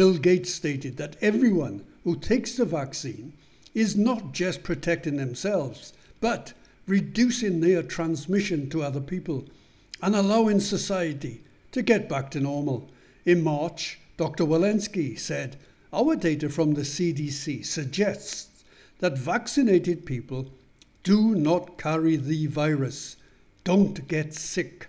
Bill Gates stated that everyone who takes the vaccine is not just protecting themselves, but reducing their transmission to other people and allowing society to get back to normal. In March, Dr. Walensky said, Our data from the CDC suggests that vaccinated people do not carry the virus, don't get sick.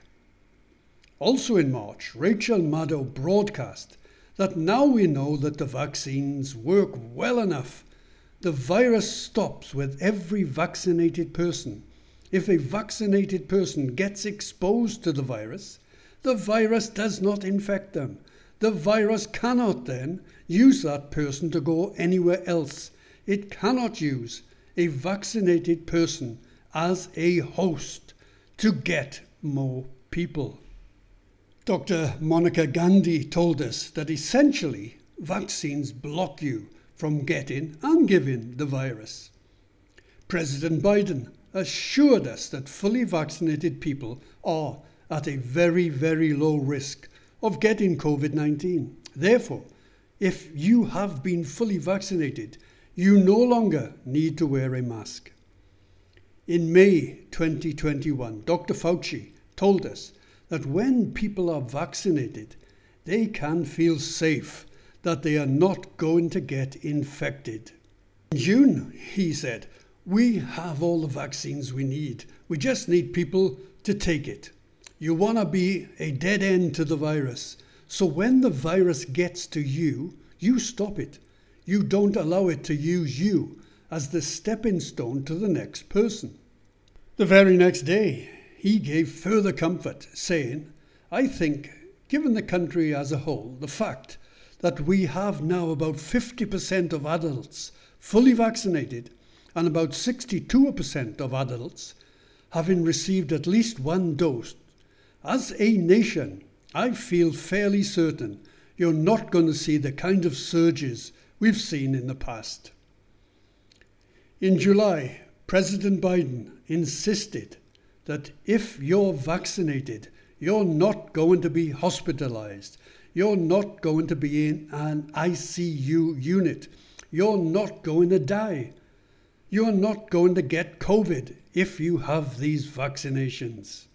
Also in March, Rachel Maddow broadcast that now we know that the vaccines work well enough. The virus stops with every vaccinated person. If a vaccinated person gets exposed to the virus, the virus does not infect them. The virus cannot then use that person to go anywhere else. It cannot use a vaccinated person as a host to get more people. Dr. Monica Gandhi told us that essentially vaccines block you from getting and giving the virus. President Biden assured us that fully vaccinated people are at a very, very low risk of getting COVID 19. Therefore, if you have been fully vaccinated, you no longer need to wear a mask. In May 2021, Dr. Fauci told us that when people are vaccinated, they can feel safe that they are not going to get infected. In June, he said, We have all the vaccines we need. We just need people to take it. You want to be a dead end to the virus. So when the virus gets to you, you stop it. You don't allow it to use you as the stepping stone to the next person. The very next day, he gave further comfort, saying, I think, given the country as a whole, the fact that we have now about 50% of adults fully vaccinated and about 62% of adults having received at least one dose, as a nation, I feel fairly certain you're not going to see the kind of surges we've seen in the past. In July, President Biden insisted that if you're vaccinated, you're not going to be hospitalized. You're not going to be in an ICU unit. You're not going to die. You're not going to get COVID if you have these vaccinations.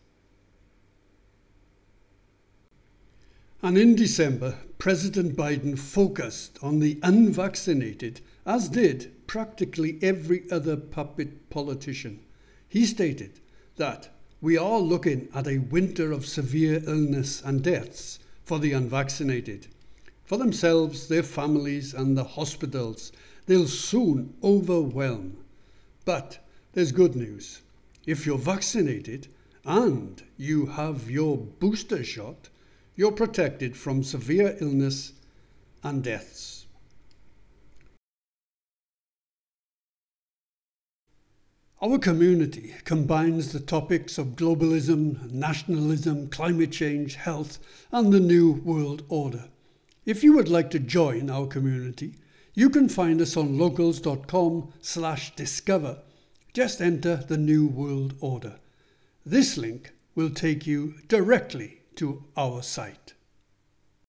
And in December, President Biden focused on the unvaccinated, as did practically every other puppet politician. He stated that we are looking at a winter of severe illness and deaths for the unvaccinated. For themselves, their families, and the hospitals, they'll soon overwhelm. But there's good news. If you're vaccinated and you have your booster shot, you're protected from severe illness and deaths. Our community combines the topics of globalism, nationalism, climate change, health, and the New World Order. If you would like to join our community, you can find us on locals.com slash discover. Just enter the New World Order. This link will take you directly to our site.